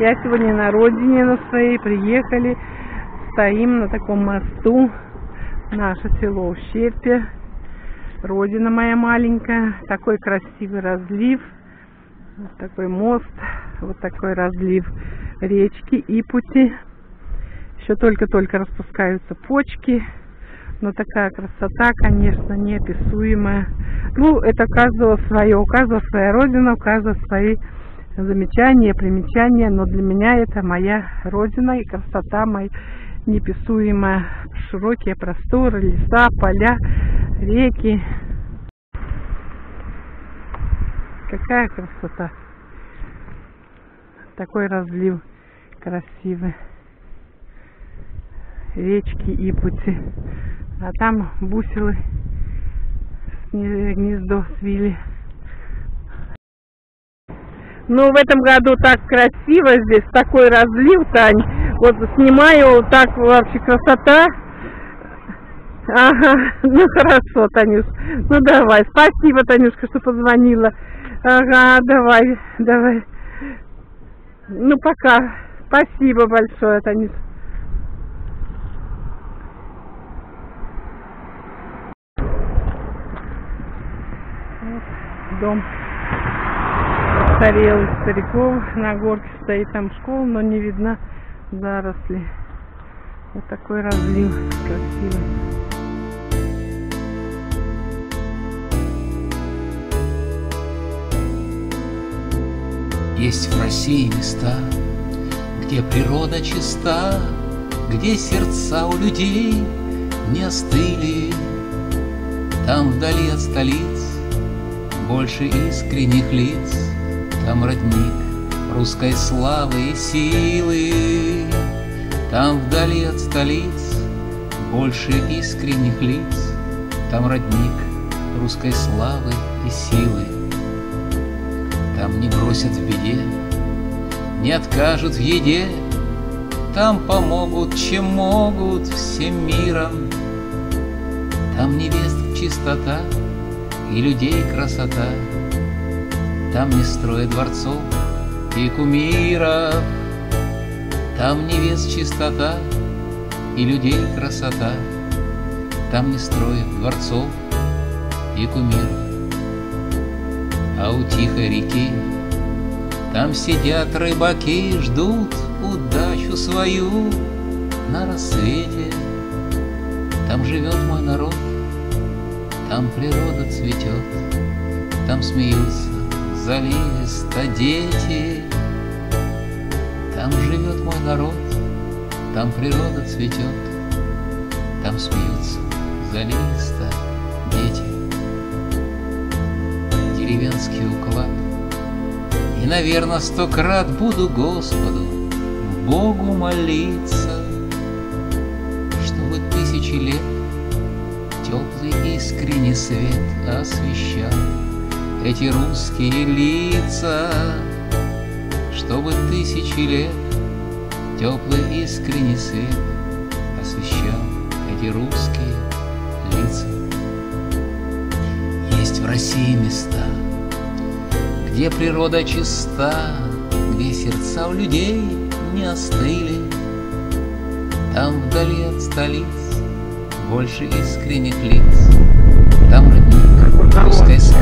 Я сегодня на родине на своей приехали. Стоим на таком мосту. Наше село Ущепе. Родина моя маленькая. Такой красивый разлив. Вот такой мост. Вот такой разлив речки и пути. Еще только-только распускаются почки. Но такая красота, конечно, неописуемая. Ну, это у каждого свое, у каждого своя родина, у каждого свои замечания, примечания, но для меня это моя родина и красота моя неписуемая. Широкие просторы, леса, поля, реки. Какая красота. Такой разлив красивый. Речки и пути. А там бусилы гнездо свили. Ну, в этом году так красиво здесь, такой разлив, Тань. Вот снимаю, так вообще красота. Ага, ну хорошо, Танюш. Ну давай, спасибо, Танюшка, что позвонила. Ага, давай, давай. Ну пока. Спасибо большое, Танюш. Дом старел стариков на горке стоит там школа, но не видно заросли. Вот такой разлив красивый. Есть в России места, где природа чиста, Где сердца у людей не остыли. Там вдали от столиц больше искренних лиц, там родник русской славы и силы, Там вдали от столиц больше искренних лиц, Там родник русской славы и силы. Там не бросят в беде, не откажут в еде, Там помогут, чем могут, всем миром. Там невест чистота и людей красота, там не строят дворцов и кумиров, Там невест чистота и людей красота, Там не строят дворцов и кумиров. А у тихой реки там сидят рыбаки, Ждут удачу свою на рассвете. Там живет мой народ, там природа цветет, Там смеются заливисто дети. Там живет мой народ, там природа цветет, Там смеются заливисто дети. Деревенский уклад, И, наверное, сто крат буду Господу, Богу молиться, Чтобы тысячи лет Теплый искренний свет освещал эти русские лица, Чтобы тысячи лет теплый искренний свет Освещал эти русские лица. Есть в России места, где природа чиста, Где сердца у людей не остыли, Там вдали от столиц больше искренних лиц, Там родник русской славы